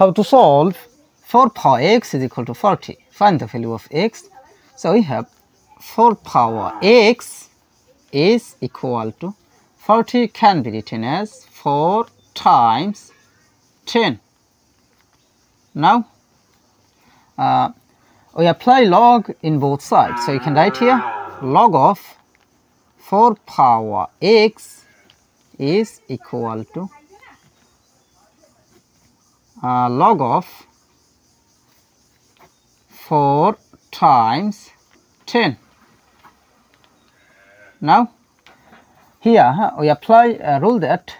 how to solve 4 power x is equal to 40 find the value of x. So we have 4 power x is equal to 40 can be written as 4 times 10 now uh, we apply log in both sides. So you can write here log of 4 power x is equal to uh, log of 4 times 10. Now, here we apply a rule that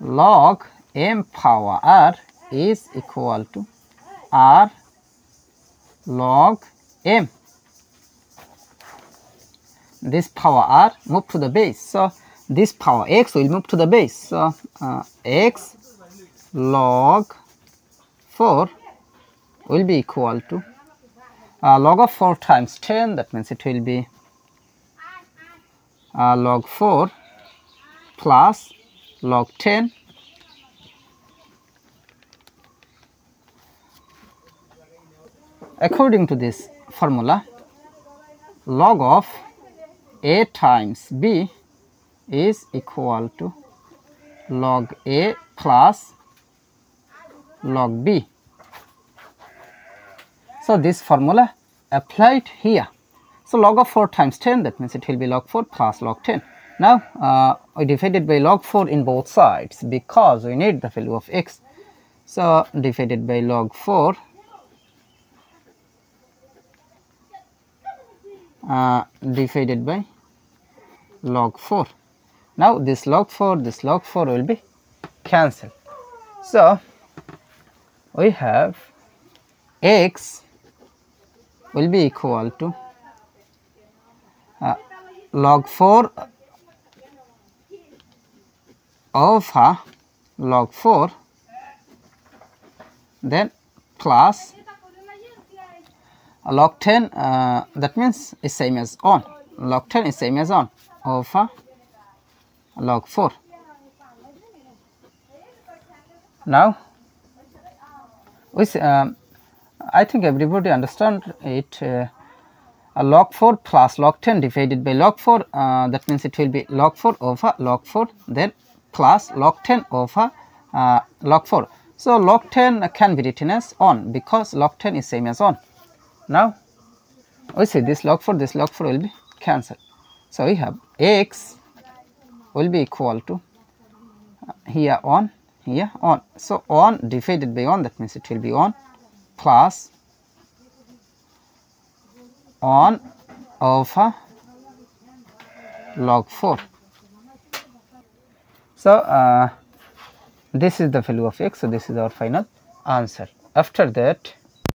log m power r is equal to r log m. This power r move to the base. So, this power x will move to the base. So, uh, x log 4 will be equal to uh, log of 4 times 10 that means it will be uh, log 4 plus log 10 according to this formula log of a times b is equal to log a plus log b. So, this formula applied here. So, log of 4 times 10 that means it will be log 4 plus log 10. Now, uh, we divided by log 4 in both sides because we need the value of x. So, divided by log 4 uh, divided by log 4. Now, this log 4, this log 4 will be cancelled. So, we have x will be equal to uh, log 4 over log 4 then plus log 10 uh, that means is same as on. Log 10 is same as on over log 4 now which um, I think everybody understand it uh, log 4 plus log 10 divided by log 4 uh, that means it will be log 4 over log 4 then plus log 10 over uh, log 4. So, log 10 can be written as on because log 10 is same as on. Now, we see this log 4 this log 4 will be cancelled. So, we have x will be equal to uh, here on here on. So, on divided by on that means it will be on plus on over log 4. So, uh, this is the value of x. So, this is our final answer. After that